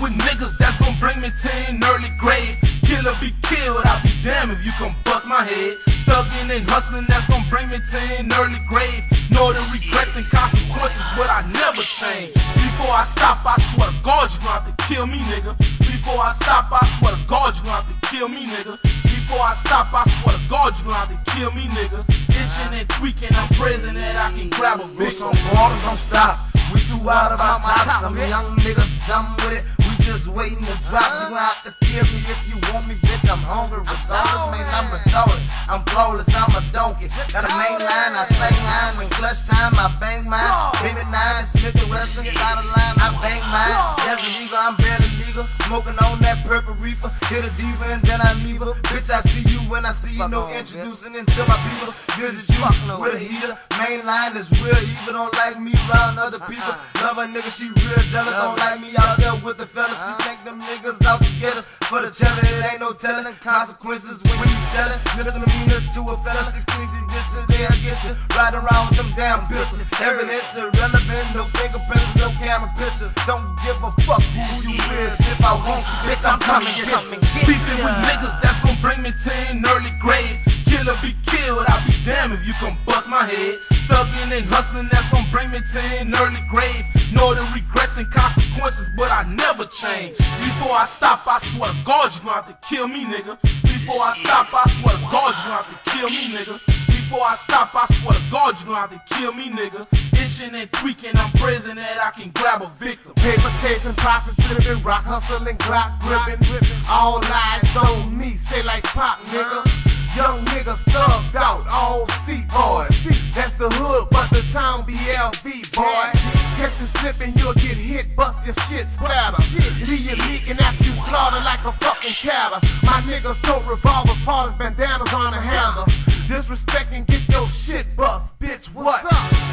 With niggas that's gon' bring me to an early grave. Killer be killed, I'll be damned if you come bust my head. Thuggin' and hustlin', that's gon' bring me to an early grave. Know the regrets and consequences, but I never change. Before I stop, I swear to God, you gon' have to kill me, nigga. Before I stop, I swear to God, you gon' have to kill me, nigga. Before I stop, I swear to God, you gon' have to kill me, nigga. Itching and tweaking, I'm praising that I can grab a bitch. on borders, don't stop. We too out of our top. Some young niggas dumb with it. Just waiting to drop. You have to kill me if you want me, bitch. I'm hungry. Regardless, man, I'm retarded. I'm flawless, I'm a donkey. Got a main line, I slang line. When clutch time, I bang mine. Baby nine, Smith and Wesson, out of line, I bang mine. That's illegal, I'm Smoking on that purple reaper. Hit a diva and then I leave her. Bitch, I see you when I see you. No introducing until my people. Visit you with a heater. Main line is real evil. Don't like me around other people. Love a nigga, she real jealous. Don't like me out there with the fellas. She think them niggas out together. For the cheddar, it ain't no telling the consequences when you sell it. Misdemeanor to a fella. 16 to this they'll get you. Ride around with them damn bitches. Evidence irrelevant. No fingerprints, no camera pictures. Don't give a fuck who you is. If I want to, bitch, I'm coming. You. Beefing with niggas that's gon' bring me to an early grave. Killer be killed, I'll be damned if you come bust my head. Thuggin' and hustlin', that's gon' bring me to an early grave. Know the regrets and consequences, but I never change. Before I stop, I swear to God, you gon' have to kill me, nigga. Before I stop, swear to gon' have to kill me, nigga. Itching and tweaking, I'm praising that I can grab a victim. Paper chasing, profit flipping, rock hustling, Glock gripping. All eyes on me, say like pop, nigga. Young niggas thugged out, all C boys. That's the hood, but the town be LV, boy. Catch you slipping, you'll get hit, bust your shit splatter. Leave you leaking after you slaughter like a fucking cattle. My niggas tote revolvers, fathers, bandanas on the handles. Disrespect and get your shit bust?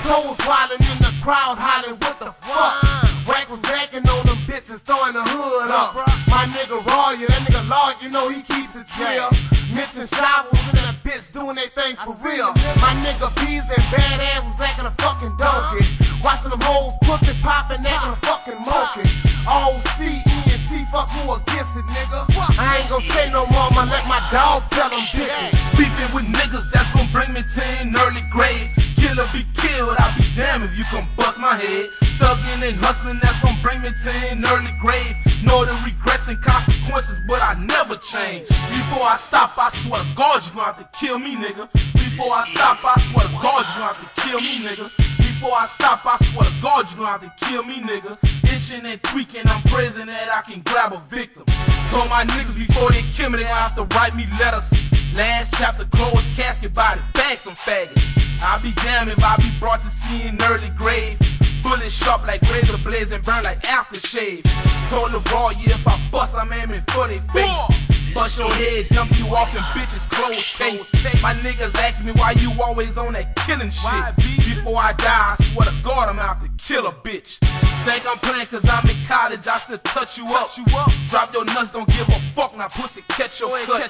Toes wildin' in the crowd, hollering, what the fuck? Wack was racking on them bitches, throwing the hood up. My nigga yeah, that nigga Law, you know he keeps it chill. Mitch and Shovels and that bitch doing their thing for real. My nigga Bees and Badass was acting a fucking donkey. Watching them hoes pussy popping, acting a fucking monkey. All C, E, and T, fuck who against it, nigga. I ain't gon' say no more, I'ma let my dog tell them bitches. Beefing with niggas that's gon' bring me to an early grave. Killer be killed, I'll be damned if you come bust my head. Thuggin' and hustlin', that's gon' bring me to an early grave. Know the regrets and consequences, but I never change. Before I stop, I swear to God, you gon' have to kill me, nigga. Before I stop, I swear to God, you gon' have to kill me, nigga. Before I stop, I swear to God, you gon' have to kill me, nigga. Itching and tweaking, I'm praising that I can grab a victim. Told my niggas before they kill me, they have to write me letters. Last chapter, closed casket by body, bag some faggots. I'll be damned if I be brought to see an early grave. Bullet sharp like razor blades and burn like aftershave. Told the raw, yeah, if I bust, I'm aiming for their face. Bust your head, dump you off in bitches closed case. My niggas ask me why you always on that killing shit. Before I die, I swear to God, I'm out kill a bitch. Think I'm playing cause I'm in college, I still touch you up. You up. Drop your nuts, don't give a fuck, now pussy catch your clutch.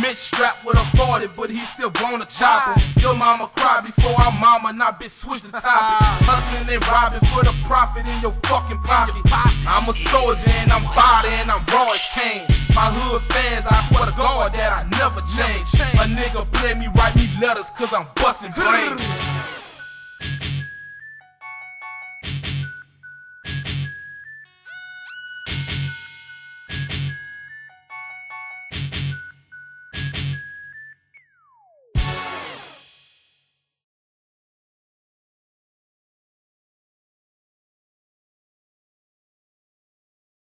Mitch strapped with a 40, but he still blown a chopper. Your mama cried before our mama, now bitch switch the topic. Ah. Hustling and robbing for the profit in your fucking pocket. I'm a soldier and I'm body and I'm raw as Kane. My hood fans, I swear to God that I never change. A nigga play me, write me letters cause I'm busting brains.